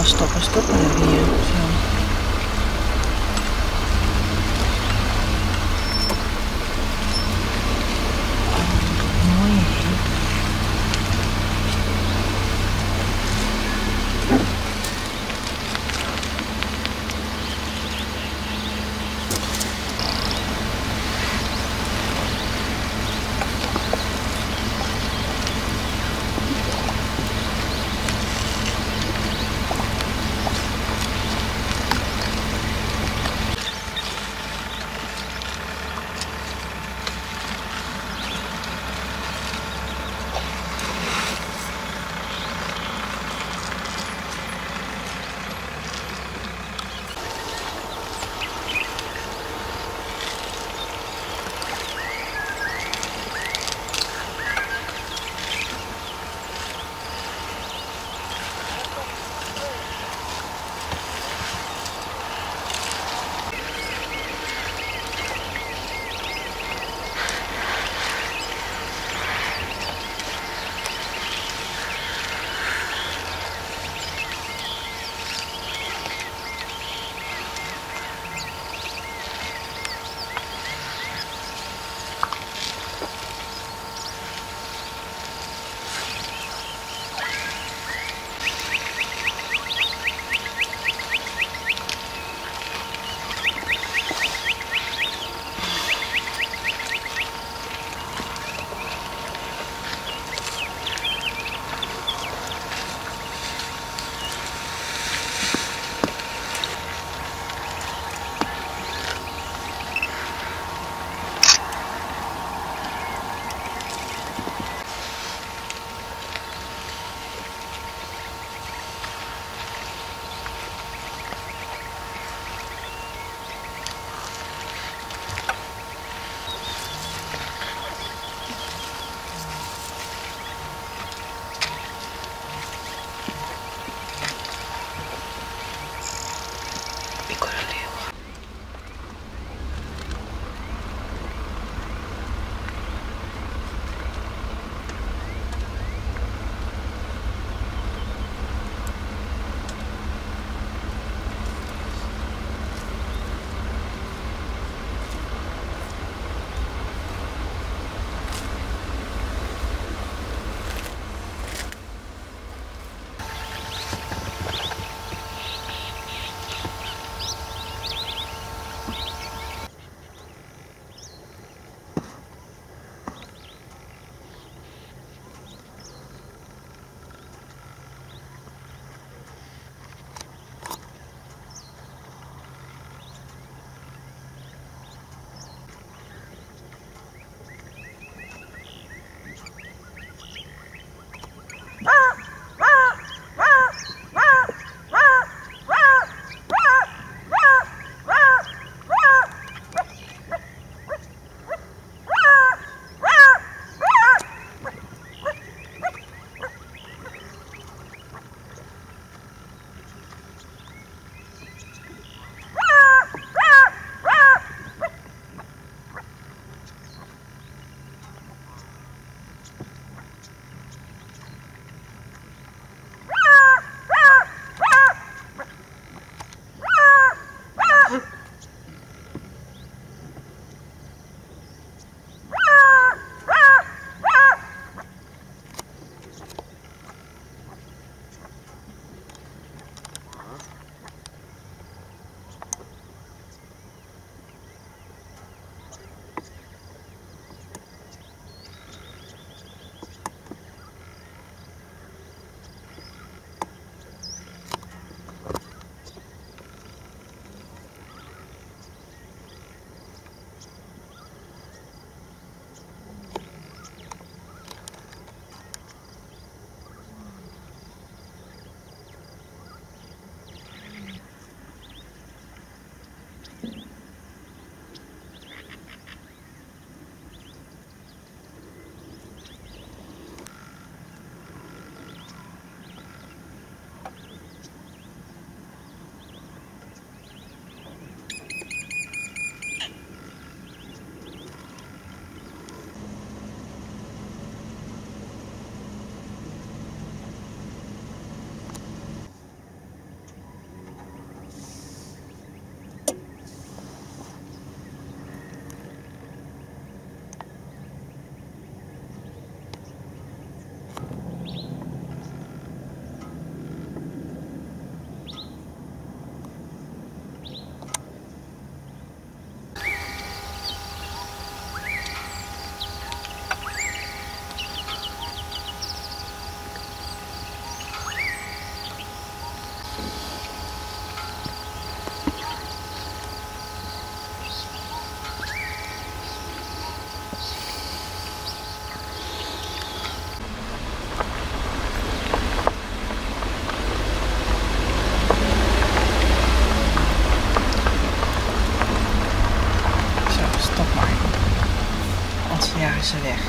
Oh, stop, stop ですね